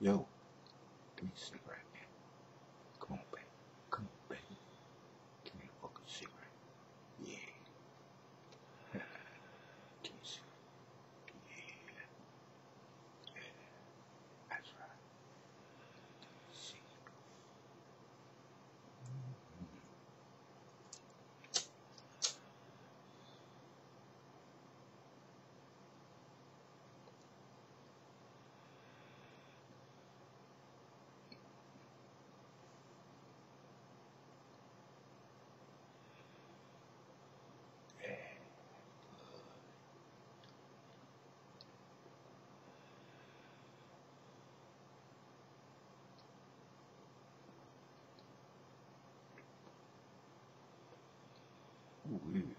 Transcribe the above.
Yo, give me a cigarette. 顾虑